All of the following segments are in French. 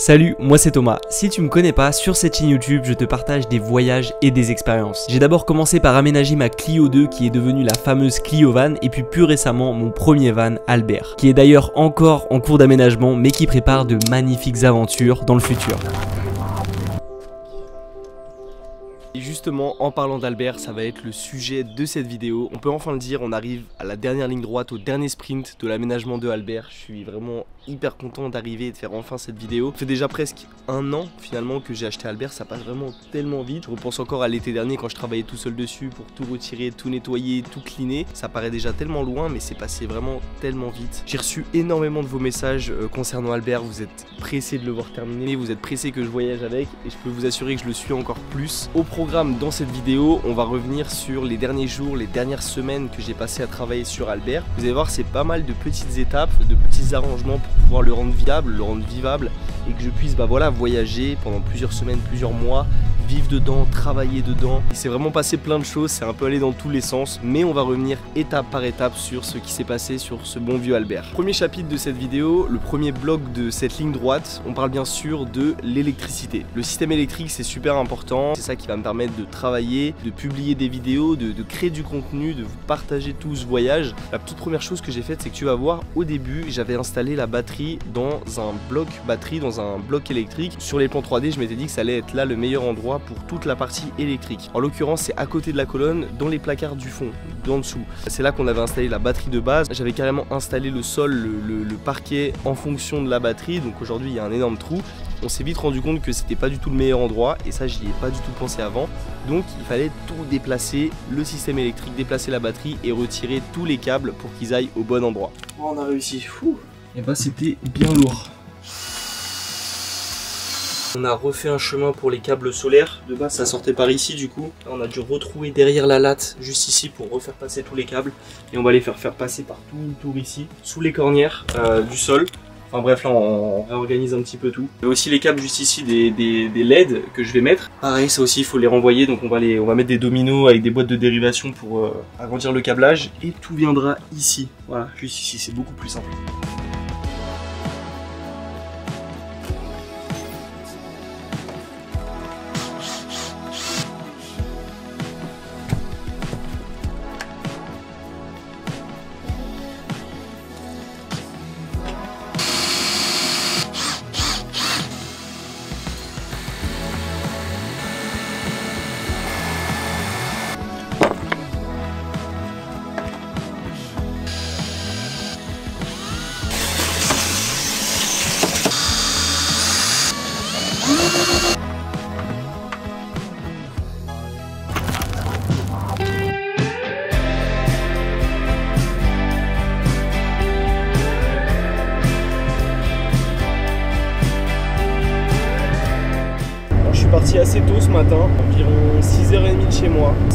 Salut, moi c'est Thomas. Si tu me connais pas, sur cette chaîne YouTube, je te partage des voyages et des expériences. J'ai d'abord commencé par aménager ma Clio 2 qui est devenue la fameuse Clio Van et puis plus récemment mon premier van Albert, qui est d'ailleurs encore en cours d'aménagement mais qui prépare de magnifiques aventures dans le futur. Et justement, en parlant d'Albert, ça va être le sujet de cette vidéo. On peut enfin le dire, on arrive à la dernière ligne droite, au dernier sprint de l'aménagement de Albert. Je suis vraiment hyper content d'arriver et de faire enfin cette vidéo. Ça fait déjà presque un an finalement que j'ai acheté Albert, ça passe vraiment tellement vite. Je repense encore à l'été dernier quand je travaillais tout seul dessus pour tout retirer, tout nettoyer, tout cleaner. Ça paraît déjà tellement loin mais c'est passé vraiment tellement vite. J'ai reçu énormément de vos messages euh, concernant Albert, vous êtes pressé de le voir terminer, vous êtes pressé que je voyage avec et je peux vous assurer que je le suis encore plus. Au programme dans cette vidéo, on va revenir sur les derniers jours, les dernières semaines que j'ai passé à travailler sur Albert. Vous allez voir, c'est pas mal de petites étapes, de petits arrangements pour pouvoir le rendre viable, le rendre vivable et que je puisse bah voilà, voyager pendant plusieurs semaines, plusieurs mois, vivre dedans, travailler dedans. Il s'est vraiment passé plein de choses, c'est un peu allé dans tous les sens, mais on va revenir étape par étape sur ce qui s'est passé sur ce bon vieux Albert. Premier chapitre de cette vidéo, le premier bloc de cette ligne droite, on parle bien sûr de l'électricité. Le système électrique c'est super important, c'est ça qui va me permettre de travailler, de publier des vidéos, de, de créer du contenu, de vous partager tout ce voyage. La toute première chose que j'ai faite c'est que tu vas voir au début j'avais installé la batterie dans un bloc batterie, dans un bloc électrique. Sur les plans 3D, je m'étais dit que ça allait être là le meilleur endroit pour toute la partie électrique. En l'occurrence, c'est à côté de la colonne, dans les placards du fond, d'en dessous. C'est là qu'on avait installé la batterie de base. J'avais carrément installé le sol, le, le parquet en fonction de la batterie. Donc aujourd'hui, il y a un énorme trou on s'est vite rendu compte que c'était pas du tout le meilleur endroit et ça j'y ai pas du tout pensé avant donc il fallait tout déplacer le système électrique déplacer la batterie et retirer tous les câbles pour qu'ils aillent au bon endroit oh, on a réussi Fou. et bah c'était bien lourd on a refait un chemin pour les câbles solaires. De base, ça sortait par ici du coup. on a dû retrouver derrière la latte, juste ici, pour refaire passer tous les câbles. Et on va les faire faire passer par tout le tour ici, sous les cornières euh, du sol. Enfin bref, là on réorganise un petit peu tout. Il y a aussi les câbles juste ici des, des, LED que je vais mettre. Pareil, ça aussi il faut les renvoyer, donc on va, les, on va mettre des dominos avec des boîtes de dérivation pour euh, agrandir le câblage. Et tout viendra ici. Voilà, juste ici, c'est beaucoup plus simple.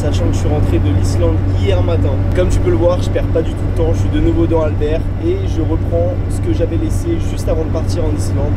Sachant que je suis rentré de l'Islande hier matin. Comme tu peux le voir, je perds pas du tout de temps, je suis de nouveau dans Albert et je reprends ce que j'avais laissé juste avant de partir en Islande.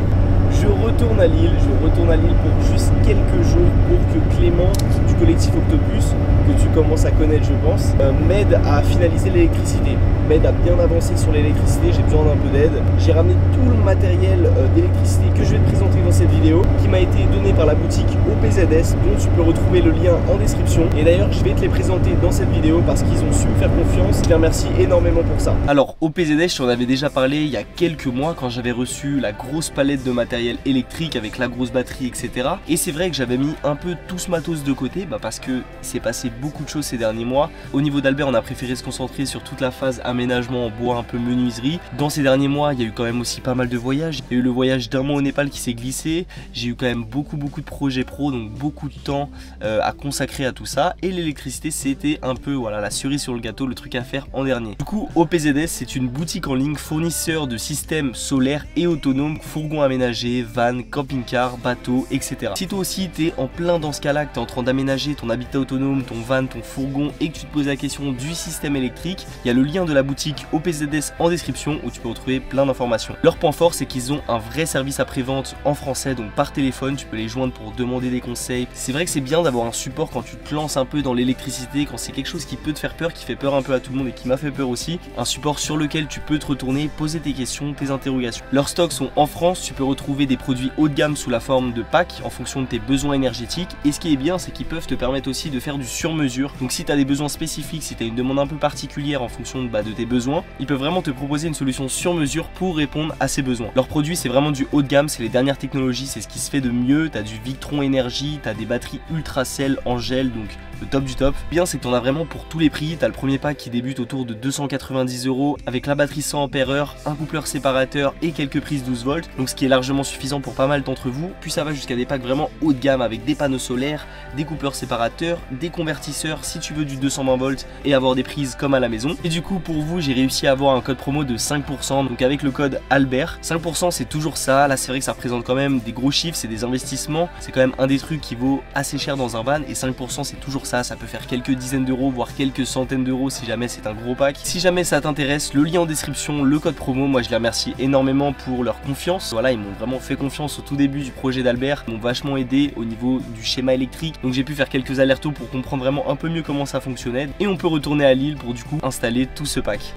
Je retourne à Lille, je retourne à Lille pour juste quelques jours pour que Clément du collectif Octopus, que tu commences à connaître je pense, euh, m'aide à finaliser l'électricité, m'aide à bien avancer sur l'électricité, j'ai besoin d'un peu d'aide. J'ai ramené tout le matériel euh, d'électricité que je vais te présenter dans cette vidéo, qui m'a été donné par la boutique OPZS, dont tu peux retrouver le lien en description. Et d'ailleurs, je vais te les présenter dans cette vidéo parce qu'ils ont su me faire confiance. Je les remercie énormément pour ça. Alors, OPZS, j'en avais déjà parlé il y a quelques mois quand j'avais reçu la grosse palette de matériel électrique avec la grosse batterie, etc. Et c'est vrai que j'avais mis un peu tout ce matos de côté bah parce que s'est passé beaucoup de choses ces derniers mois. Au niveau d'Albert, on a préféré se concentrer sur toute la phase aménagement en bois, un peu menuiserie. Dans ces derniers mois, il y a eu quand même aussi pas mal de voyages. Il y a eu le voyage d'un mois au Népal qui s'est glissé. J'ai eu quand même beaucoup beaucoup de projets pro, donc beaucoup de temps euh, à consacrer à tout ça. Et l'électricité, c'était un peu voilà la cerise sur le gâteau, le truc à faire en dernier. Du coup, OPZS, c'est une boutique en ligne fournisseur de systèmes solaires et autonomes, fourgons aménagés, van, camping-car, bateaux, etc. Si toi aussi t'es en plein dans ce cas-là, que t'es en train d'aménager ton habitat autonome, ton van, ton fourgon et que tu te poses la question du système électrique, il y a le lien de la boutique OPZS en description où tu peux retrouver plein d'informations. Leur point fort, c'est qu'ils ont un vrai service après-vente en français, donc par téléphone, tu peux les joindre pour demander des conseils. C'est vrai que c'est bien d'avoir un support quand tu te lances un peu dans l'électricité, quand c'est quelque chose qui peut te faire peur, qui fait peur un peu à tout le monde et qui m'a fait peur aussi. Un support sur lequel tu peux te retourner, poser tes questions, tes interrogations. Leurs stocks sont en France, tu peux retrouver des produits haut de gamme sous la forme de packs en fonction de tes besoins énergétiques. Et ce qui est bien, c'est qu'ils peuvent te permettre aussi de faire du sur-mesure. Donc si tu as des besoins spécifiques, si tu as une demande un peu particulière en fonction bah, de tes besoins, ils peuvent vraiment te proposer une solution sur mesure pour répondre à ces besoins. Leurs produits, c'est vraiment du haut de gamme, c'est les dernières technologies, c'est ce qui se fait de mieux. Tu as du Victron Energy, tu as des batteries Ultra Cell en gel, donc le top du top. Bien, c'est que tu en as vraiment pour tous les prix. Tu as le premier pack qui débute autour de 290 euros avec la batterie 100 Ah, un coupleur séparateur et quelques prises 12 volts. Donc ce qui est largement suffisant pour pas mal d'entre vous. Puis ça va jusqu'à des packs vraiment haut de gamme avec des panneaux solaires, des coupleurs séparateurs, des convertisseurs si tu veux du 220 volts et avoir des prises comme à la maison. Et du coup, pour vous, j'ai réussi à avoir un code promo de 5%. Donc avec le code Albert, 5% c'est toujours ça. Là, c'est vrai que ça représente quand même des gros chiffres, c'est des investissements. C'est quand même un des trucs qui vaut assez cher dans un van et 5% c'est toujours ça. Ça peut faire quelques dizaines d'euros, voire quelques centaines d'euros si jamais c'est un gros pack. Si jamais ça t'intéresse, le lien en description, le code promo, moi je les remercie énormément pour leur confiance. Voilà, ils m'ont vraiment fait confiance au tout début du projet d'Albert, m'ont vachement aidé au niveau du schéma électrique. Donc j'ai pu faire quelques allers-retours pour comprendre vraiment un peu mieux comment ça fonctionnait. Et on peut retourner à Lille pour du coup installer tout ce pack.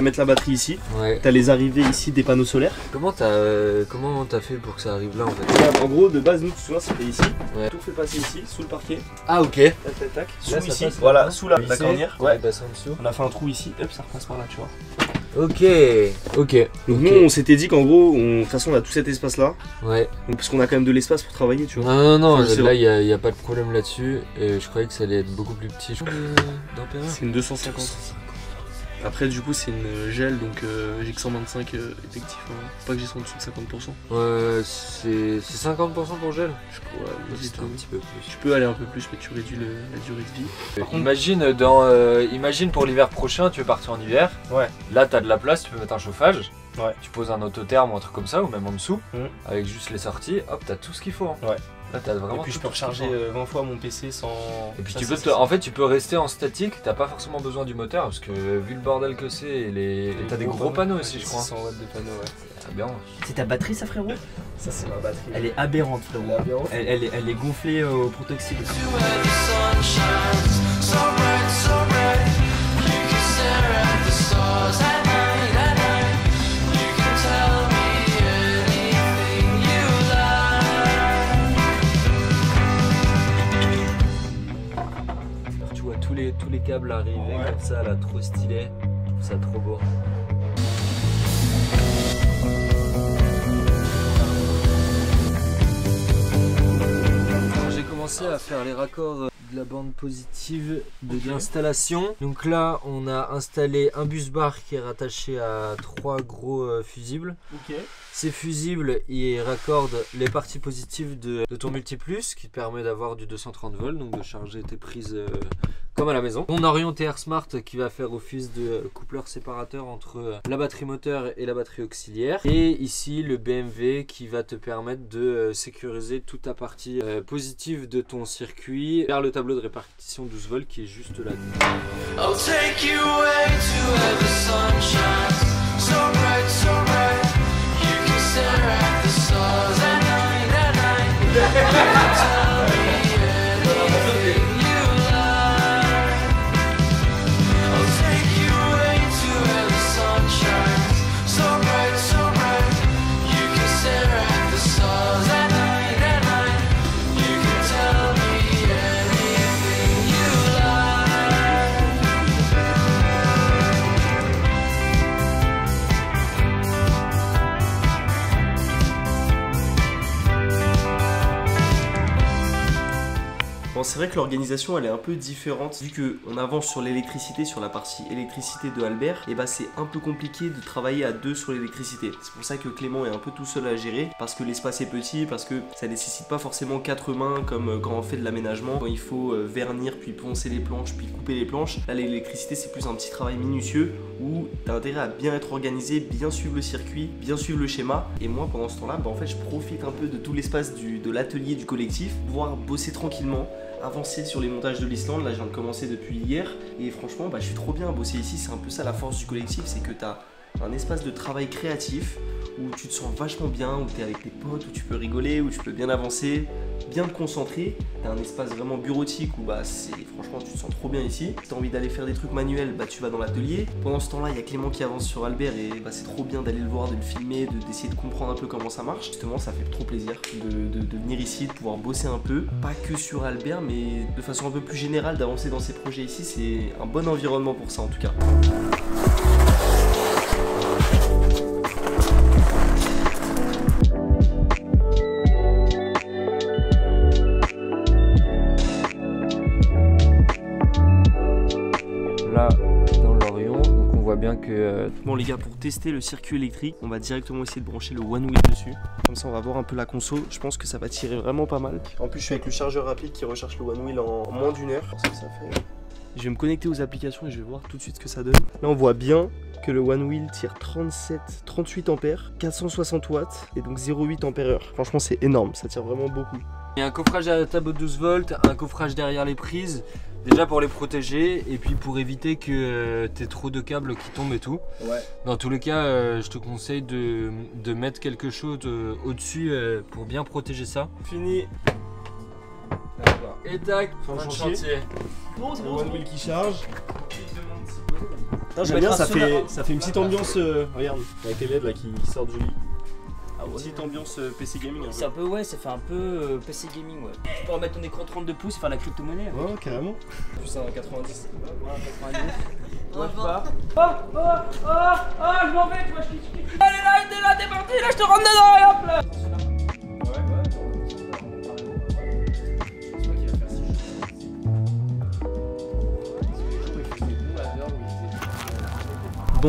Mettre la batterie ici, Ouais. tu as les arrivées ici des panneaux solaires. Comment t'as euh, comment t'as fait pour que ça arrive là en fait? En gros, de base, nous, tu te souviens, c'était ici. Ouais. Tout fait passer ici, sous le parquet. Ah ok. Tac, tac, tac. Sous Là, ici, passe voilà, sous la, la cornière. Ouais. On a fait un trou ici, hop, ça repasse par là, tu vois. Ok. Ok. Donc nous, on s'était dit qu'en gros, on- de toute façon, on a tout cet espace-là. Ouais. Donc, parce qu'on a quand même de l'espace pour travailler, tu vois. Non non non. Enfin, là il y, a- a pas de problème là-dessus. Et je croyais que ça allait être beaucoup plus petit. C'est une 250. Après, du coup, c'est une gel, donc euh, j'ai que 125 euh, effectifs. hein. Faut Pas que j'ai en dessous de 50%. Ouais. C'est c'est 50% pour gel? Je crois, C'est un petit peu plus. tu peux aller un peu plus, mais tu réduis le- la durée de vie. Par contre- Imagine dans, euh, imagine pour l'hiver prochain, tu veux partir en hiver. Ouais. Là, t'as de la place, tu peux mettre un chauffage. Ouais. Tu poses un autotherme ou un truc comme ça, ou même en dessous, Mhm. avec juste les sorties. Hop, t'as tout ce qu'il faut. hein. Ouais. Là, t'as vraiment. Et puis, je peux recharger faut. euh, 20 fois mon PC sans. Et puis Ça, tu ça, peux, te- en fait, tu peux rester en statique. T'as pas forcément besoin du moteur parce que vu le bordel que c'est, et les, et t'as des gros panneaux aussi, je crois. 100 watts de panneaux, ouais. C'est ta batterie ça frérot? Ça, c'est ma batterie. Elle est aberrante frérot. Elle, elle est, elle est gonflée euh, au protoxyde. Câbles arriver Ouais. comme ça là, trop stylé. Je trouve ça trop beau. J'ai commencé à faire les raccords euh, de la bande positive de l'installation. Donc là, on a installé un bus bar qui est rattaché à trois gros euh, fusibles. Ces fusibles, ils raccordent les parties positives de, de ton multiplus qui te permet d'avoir du 230 volts, donc de charger tes prises euh, comme à la maison. Mon Orion Smart qui va faire office de coupleur séparateur entre euh, la batterie moteur et la batterie auxiliaire. Et ici le BMW qui va te permettre de euh, sécuriser toute ta partie euh, positive de ton circuit vers le tableau de répartition 12 volts qui est juste là. l'organisation elle est un peu différente vu que on avance sur l'électricité, sur la partie électricité de Albert, et bah c'est un peu compliqué de travailler à deux sur l'électricité. C'est pour ça que Clément est un peu tout seul à gérer parce que l'espace est petit, parce que ça nécessite pas forcément quatre mains comme euh, quand on fait de l'aménagement, quand il faut euh, vernir puis poncer les planches puis couper les planches. Là l'électricité c'est plus un petit travail minutieux où t'as intérêt à bien être organisé, bien suivre le circuit, bien suivre le schéma. Et moi pendant ce temps-là, bah, en fait je profite un peu de tout l'espace de l'atelier du collectif, pouvoir bosser tranquillement avancer sur les montages de l'Islande. Là, je viens de commencer depuis hier. Et franchement, bah, je suis trop bien à bosser ici. C'est un peu ça la force du collectif c'est que tu as un espace de travail créatif où tu te sens vachement bien, où tu es avec tes potes, où tu peux rigoler, où tu peux bien avancer, bien te concentrer. Tu un espace vraiment bureautique où bah, franchement tu te sens trop bien ici. Si tu envie d'aller faire des trucs manuels, bah, tu vas dans l'atelier. Pendant ce temps-là, il y a Clément qui avance sur Albert et bah, c'est trop bien d'aller le voir, de le filmer, de- d'essayer de comprendre un peu comment ça marche. Justement, ça fait trop plaisir de, venir ici, de pouvoir bosser un peu, pas que sur Albert, mais de façon un peu plus générale, d'avancer dans ces projets ici. C'est un bon environnement pour ça en tout cas. Les gars, pour tester le circuit électrique, on va directement essayer de brancher le One Wheel dessus. Comme ça on va voir un peu la conso, je pense que ça va tirer vraiment pas mal. En plus je suis avec le chargeur rapide qui recharge le One Wheel en moins d'une heure. Parce que ça fait... Je vais me connecter aux applications et je vais voir tout de suite ce que ça donne. Là on voit bien que le One Wheel tire 37, 38 ampères, 460 watts et donc 0,8 ampères heure. Franchement c'est énorme, ça tire vraiment beaucoup. il y a un coffrage à tableau 12 volts, un coffrage derrière les prises, déjà pour les protéger et puis pour éviter que euh, t'aies trop de câbles qui tombent et tout. Ouais. Dans tous les cas, euh, je te conseille de, de mettre quelque chose euh, au-dessus euh, pour bien protéger ça. Fini. Et tac, Fin de chantier. chantier. Le One Wheel qui charge. J'aime bien, ça fait, ça fait une petite ambiance. euh, regarde, avec les LED là qui, qui sortent du lit. Ah Une petite ambiance euh, PC gaming. C'est un peu, ouais, ça fait un peu euh, PC gaming, ouais. Tu peux remettre ton écran 32 pouces et faire la crypto-monnaie. Ouais, carrément. Plus un 90. Ouais, pas.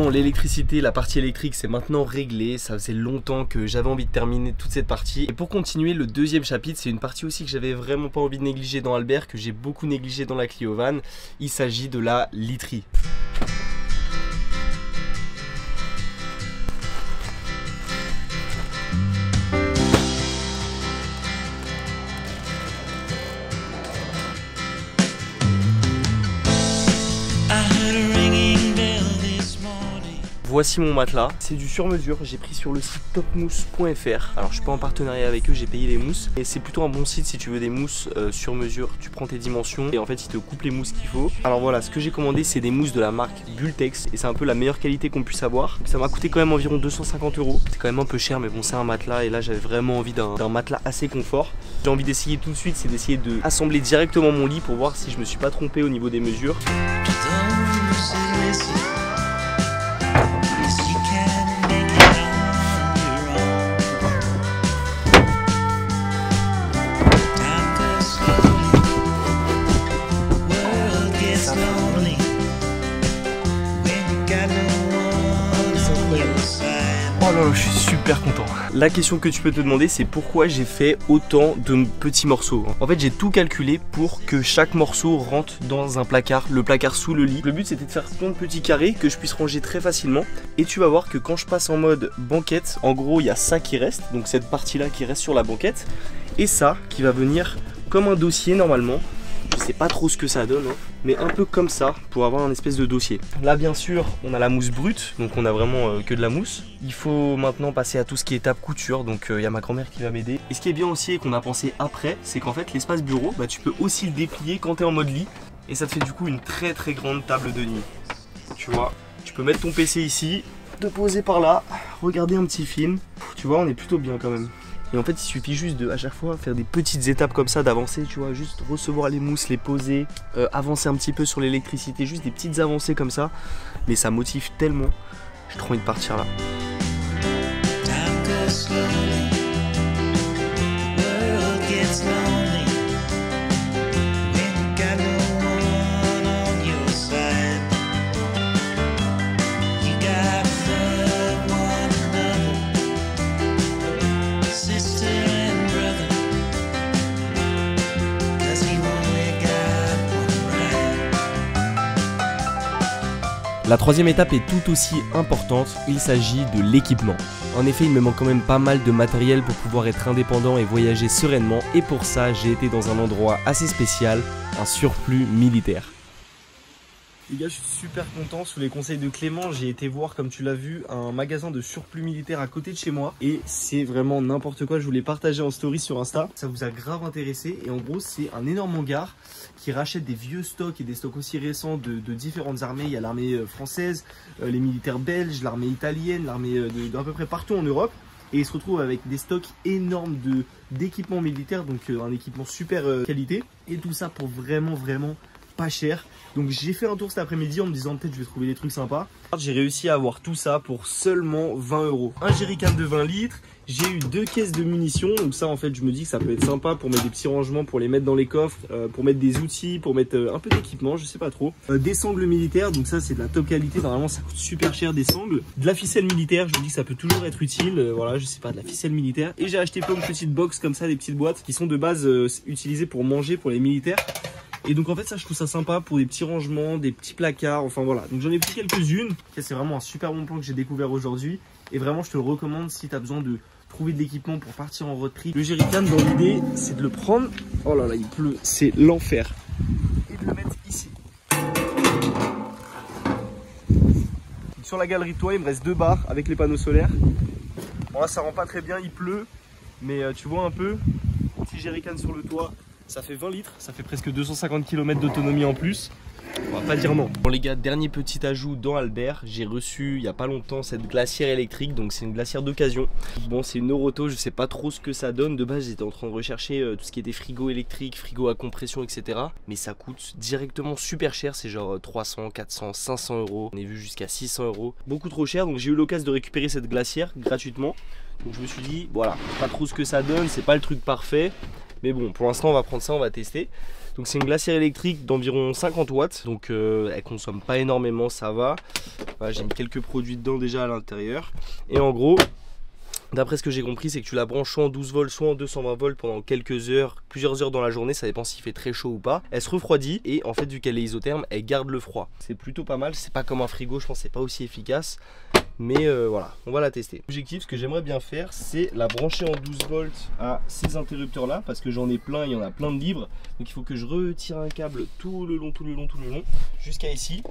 L'électricité, la partie électrique, c'est maintenant réglé. Ça faisait longtemps que j'avais envie de terminer toute cette partie. Et pour continuer, le deuxième chapitre, c'est une partie aussi que j'avais vraiment pas envie de négliger dans Albert, que j'ai beaucoup négligé dans la Clio Van. Il s'agit de la literie. Voici mon matelas, c'est du sur mesure, j'ai pris sur le site topmousse.fr. Alors je suis pas en partenariat avec eux, j'ai payé les mousses. Et c'est plutôt un bon site si tu veux des mousses euh, sur mesure, tu prends tes dimensions et en fait ils te coupent les mousses qu'il faut. Alors voilà, ce que j'ai commandé c'est des mousses de la marque Bultex et c'est un peu la meilleure qualité qu'on puisse avoir. Ça m'a coûté quand même environ 250 euros. C'est quand même un peu cher mais bon c'est un matelas et là j'avais vraiment envie d'un d'un matelas assez confort. J'ai envie d'essayer tout de suite, c'est d'essayer de assembler directement mon lit pour voir si je me suis pas trompé au niveau des mesures. Content. La question que tu peux te demander, c'est pourquoi j'ai fait autant de petits morceaux. En fait, j'ai tout calculé pour que chaque morceau rentre dans un placard, le placard sous le lit. Le but, c'était de faire plein de petits carrés que je puisse ranger très facilement. Et tu vas voir que quand je passe en mode banquette, en gros, il y a ça qui reste, donc cette partie-là qui reste sur la banquette, et ça qui va venir comme un dossier normalement. Pas trop ce que ça donne, hein, mais un peu comme ça pour avoir un espèce de dossier. Là, bien sûr, on a la mousse brute, donc on a vraiment euh, que de la mousse. Il faut maintenant passer à tout ce qui est étape couture, donc euh, il y a ma grand-mère qui va m'aider. Et ce qui est bien aussi et qu'on a pensé après, c'est qu'en fait, l'espace bureau, bah, tu peux aussi le déplier quand tu es en mode lit, et ça te fait du coup une très très grande table de nuit. Tu vois, tu peux mettre ton PC ici, te poser par là, regarder un petit film. Tu vois, on est plutôt bien quand même. Et en fait, il suffit juste de, à chaque fois, faire des petites étapes comme ça, d'avancer, tu vois, juste recevoir les mousses, les poser, euh, avancer un petit peu sur l'électricité, juste des petites avancées comme ça. Mais ça motive tellement. J'ai trop envie de partir là. La troisième étape est tout aussi importante, il s'agit de l'équipement. En effet, il me manque quand même pas mal de matériel pour pouvoir être indépendant et voyager sereinement, et pour ça, j'ai été dans un endroit assez spécial, un surplus militaire. Les gars, je suis super content. Sous les conseils de Clément, j'ai été voir, comme tu l'as vu, un magasin de surplus militaire à côté de chez moi. Et c'est vraiment n'importe quoi. Je voulais partager en story sur Insta. Ça vous a grave intéressé. Et en gros, c'est un énorme hangar qui rachète des vieux stocks et des stocks aussi récents de, différentes armées. Il y a l'armée euh, française, euh, les militaires belges, l'armée italienne, l'armée euh, d'à peu près partout en Europe. Et il se retrouve avec des stocks énormes d'équipements militaires, donc un équipement super qualité. Et tout ça pour vraiment, vraiment pas cher. Donc j'ai fait un tour cet après-midi en me disant peut-être je vais trouver des trucs sympas. J'ai réussi à avoir tout ça pour seulement 20 euros. Un jerrycan de 20 litres, j'ai eu deux caisses de munitions. Donc ça en fait je me dis que ça peut être sympa pour mettre des petits rangements, pour les mettre dans les coffres, euh, pour mettre des outils, pour mettre euh, un peu d'équipement, je sais pas trop. Euh, des sangles militaires, donc ça c'est de la top qualité. Normalement ça coûte super cher des sangles. De la ficelle militaire, je me dis que ça peut toujours être utile. Voilà, je sais pas, de la ficelle militaire. Et j'ai acheté plein de petites box comme ça, des petites boîtes qui sont de base utilisées pour manger pour les militaires. Et donc en fait ça je trouve ça sympa pour des petits rangements, des petits placards, enfin voilà. Donc j'en ai pris quelques-unes. C'est vraiment un super bon plan que j'ai découvert aujourd'hui. Et vraiment je te le recommande si tu as besoin de trouver de l'équipement pour partir en road. Le jerrycan dans l'idée c'est de le prendre. Oh là là il pleut, c'est l'enfer. Et de le mettre ici. Sur la galerie toit il me reste deux barres avec les panneaux solaires. Bon là ça rend pas très bien, il pleut. Mais euh, tu vois un peu, petit jerrycan sur le toit, ça fait 20 litres, ça fait presque 250 km d'autonomie en plus. On va pas dire non. Bon les gars, dernier petit ajout dans Albert, j'ai reçu il y a pas longtemps cette glacière électrique, donc c'est une glacière d'occasion. Bon c'est une Noroto, je sais pas trop ce que ça donne. De base j'étais en train de rechercher euh, tout ce qui était frigo électrique, frigo à compression, etc. Mais ça coûte directement super cher, c'est genre euh, 300, 400, 500 euros. On est vu jusqu'à 600 euros. Beaucoup trop cher, donc j'ai eu l'occasion de récupérer cette glacière gratuitement. Donc je me suis dit, voilà, pas trop ce que ça donne, c'est pas le truc parfait. Mais bon, pour l'instant, on va prendre ça, on va tester. Donc c'est une glacière électrique d'environ 50 watts, donc euh, elle consomme pas énormément, ça va. J'ai mis quelques produits dedans déjà à l'intérieur. Et en gros, d'après ce que j'ai compris, c'est que tu la branches soit en 12 volts, soit en 220 volts pendant quelques heures, plusieurs heures dans la journée, ça dépend s'il fait très chaud ou pas. Elle se refroidit et en fait, vu qu'elle est isotherme, elle garde le froid. C'est plutôt pas mal, c'est pas comme un frigo, je pense c'est pas aussi efficace. Mais euh, voilà, on va la tester. L'objectif, ce que j'aimerais bien faire, c'est la brancher en 12 volts à ces interrupteurs là, parce que j'en ai plein, il y en a plein de libres. Donc il faut que je retire un câble tout le long, tout le long, tout le long, jusqu'à ici.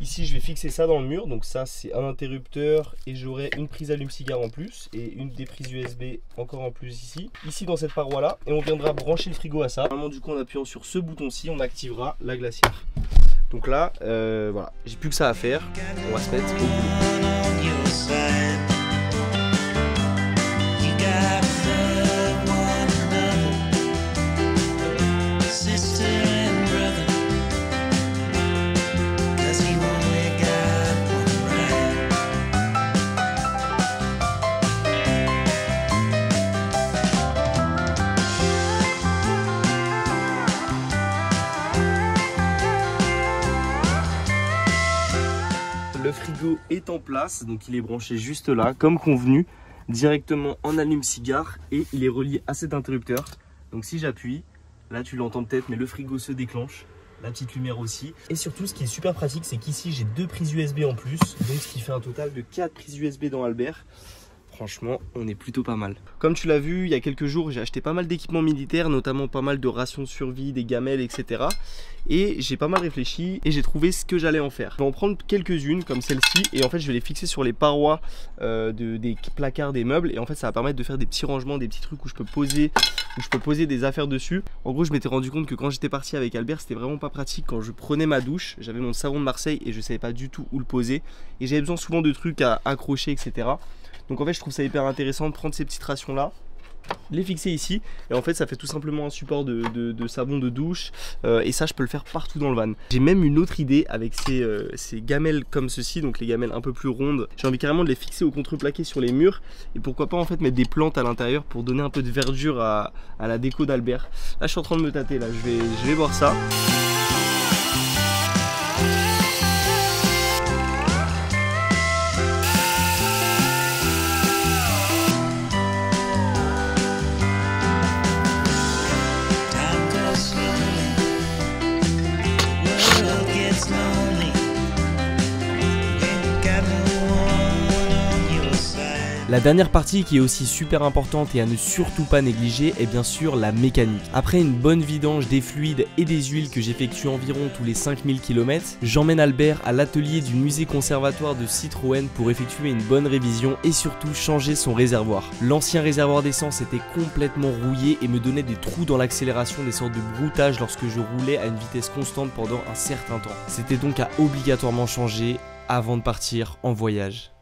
Ici, je vais fixer ça dans le mur. Donc ça, c'est un interrupteur et j'aurai une prise allume-cigare en plus et une des prises USB encore en plus ici. Ici, dans cette paroi là, et on viendra brancher le frigo à ça. Normalement, du coup, en appuyant sur ce bouton-ci, on activera la glacière. Donc là, euh, voilà, j'ai plus que ça à faire. On va se mettre au. En place, donc il est branché juste là, comme convenu, directement en allume-cigare et il est relié à cet interrupteur. Donc si j'appuie, là tu l'entends peut-être, mais le frigo se déclenche. La petite lumière aussi. Et surtout, ce qui est super pratique, c'est qu'ici j'ai deux prises USB en plus, donc ce qui fait un total de 4 prises USB dans Albert. Franchement, on est plutôt pas mal. Comme tu l'as vu, il y a quelques jours, j'ai acheté pas mal d'équipements militaires, notamment pas mal de rations de survie, des gamelles, etc. Et j'ai pas mal réfléchi et j'ai trouvé ce que j'allais en faire. Je vais en prendre quelques-unes comme celle-ci et en fait je vais les fixer sur les parois euh, de, des placards des meubles et en fait ça va permettre de faire des petits rangements, des petits trucs où je peux poser où je peux poser des affaires dessus. En gros je m'étais rendu compte que quand j'étais parti avec Albert c'était vraiment pas pratique quand je prenais ma douche. J'avais mon savon de Marseille et je savais pas du tout où le poser et j'avais besoin souvent de trucs à accrocher etc. Donc en fait je trouve ça hyper intéressant de prendre ces petites rations là les fixer ici. Et en fait ça fait tout simplement un support de, savon de douche. Euh, et ça je peux le faire partout dans le van. J'ai même une autre idée avec ces, euh, ces gamelles comme ceci donc les gamelles un peu plus rondes. J'ai envie carrément de les fixer au contreplaqué sur les murs. Et pourquoi pas en fait mettre des plantes à l'intérieur pour donner un peu de verdure à, à la déco d'Albert. Là je suis en train de me tâter là. Je vais, je vais voir ça La dernière partie qui est aussi super importante et à ne surtout pas négliger est bien sûr la mécanique. Après une bonne vidange des fluides et des huiles que j'effectue environ tous les 5000 km, j'emmène Albert à l'atelier du musée conservatoire de Citroën pour effectuer une bonne révision et surtout changer son réservoir. L'ancien réservoir d'essence était complètement rouillé et me donnait des trous dans l'accélération, des sortes de broutages lorsque je roulais à une vitesse constante pendant un certain temps. C'était donc à obligatoirement changer avant de partir en voyage.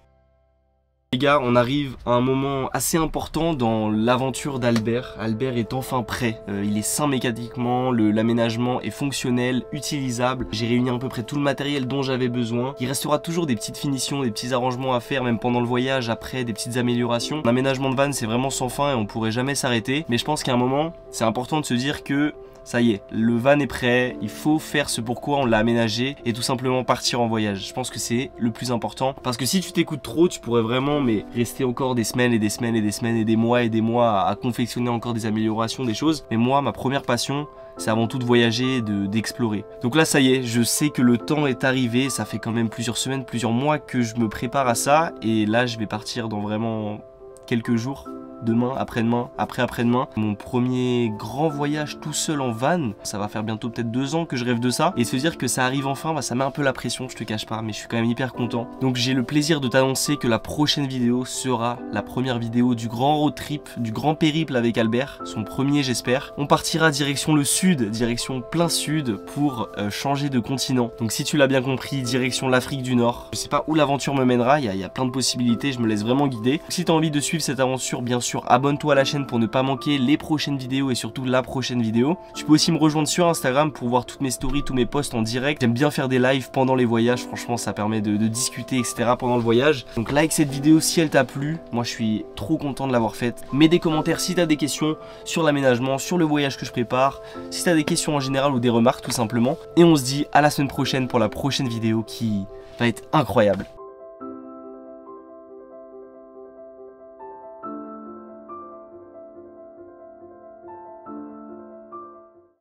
Les gars, on arrive à un moment assez important dans l'aventure d'Albert. Albert est enfin prêt. Euh, il est sain mécaniquement, l'aménagement est fonctionnel, utilisable. J'ai réuni à peu près tout le matériel dont j'avais besoin. Il restera toujours des petites finitions, des petits arrangements à faire, même pendant le voyage, après, des petites améliorations. L'aménagement de van, c'est vraiment sans fin et on pourrait jamais s'arrêter. Mais je pense qu'à un moment, c'est important de se dire que ça y est, le van est prêt, il faut faire ce pourquoi on l'a aménagé et tout simplement partir en voyage. Je pense que c'est le plus important parce que si tu t'écoutes trop, tu pourrais vraiment rester encore des semaines et des semaines et des semaines et des mois et des mois à, confectionner encore des améliorations, des choses. Mais moi, ma première passion, c'est avant tout de voyager et de- d'explorer. Donc là, ça y est, je sais que le temps est arrivé. Ça fait quand même plusieurs semaines, plusieurs mois que je me prépare à ça. Et là, je vais partir dans vraiment quelques jours. Demain, après-demain, après-après-demain. Mon premier grand voyage tout seul en van. Ça va faire bientôt peut-être deux ans que je rêve de ça. Et se dire que ça arrive enfin, bah, ça met un peu la pression, je te cache pas. Mais je suis quand même hyper content. Donc j'ai le plaisir de t'annoncer que la prochaine vidéo sera la première vidéo du grand road trip, du grand périple avec Albert. Son premier, j'espère. On partira direction le sud, direction plein sud pour euh, changer de continent. Donc si tu l'as bien compris, direction l'Afrique du Nord. Je sais pas où l'aventure me mènera, il y, y a plein de possibilités, je me laisse vraiment guider. Si tu as envie de suivre cette aventure, bien sûr, abonne-toi à la chaîne pour ne pas manquer les prochaines vidéos et surtout la prochaine vidéo. Tu peux aussi me rejoindre sur Instagram pour voir toutes mes stories, tous mes posts en direct. J'aime bien faire des lives pendant les voyages, franchement ça permet de, de discuter, etc. pendant le voyage. Donc like cette vidéo si elle t'a plu. Moi je suis trop content de l'avoir faite. Mets des commentaires si t'as des questions sur l'aménagement, sur le voyage que je prépare, si t'as des questions en général ou des remarques tout simplement. Et on se dit à la semaine prochaine pour la prochaine vidéo qui va être incroyable.